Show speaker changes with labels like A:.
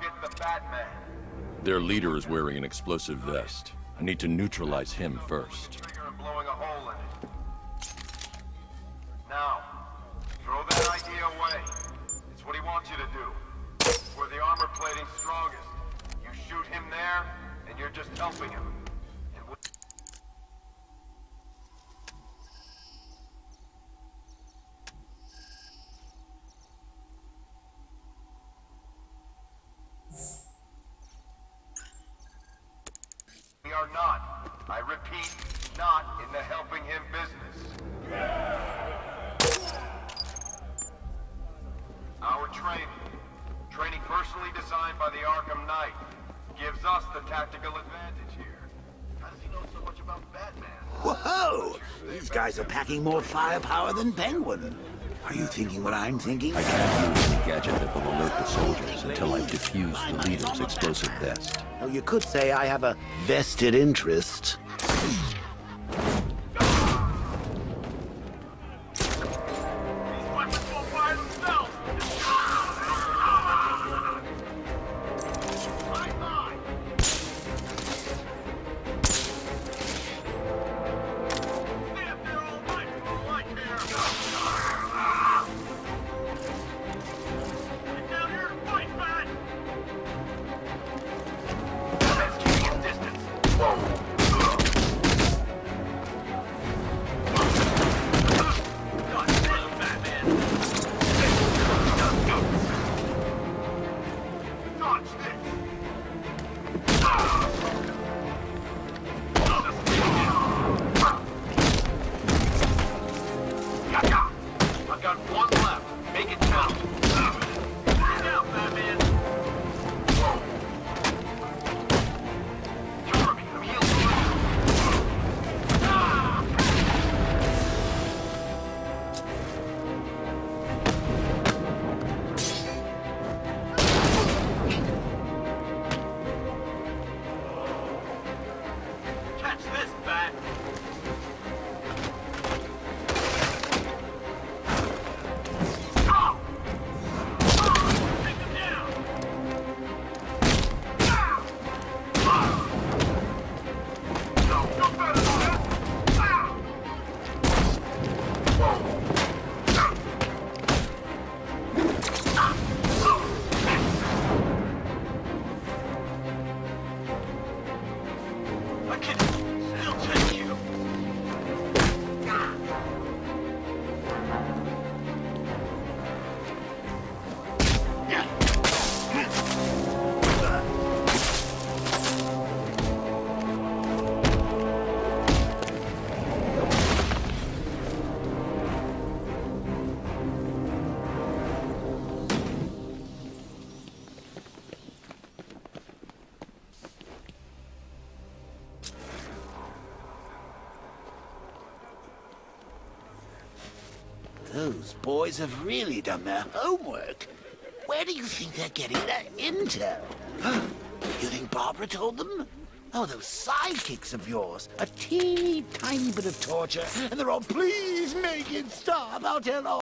A: the.
B: Their leader is wearing an explosive vest. I need to neutralize him first.
A: Now, throw that idea away. It's what he wants you to do. Where the armor plating's strongest. You shoot him there, and you're just helping him. Are not, I repeat, not in the helping him business. Our training, training personally designed by the Arkham Knight, gives us the tactical advantage here. How does he know so much about Batman?
C: Whoa! These guys are packing more firepower than Penguin. Are you thinking what I'm thinking?
B: I can't use any gadget that will alert the soldiers until I've defused the leader's explosive vest.
C: Oh, you could say I have a vested interest.
A: I've got one left. Make it count.
C: Those boys have really done their homework. Where do you think they're getting their intel? You think Barbara told them? Oh, those sidekicks of yours. A teeny tiny bit of torture, and they're all, please make it stop. I'll tell all.